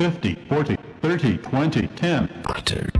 150, 40, 30, 20, 10. Button.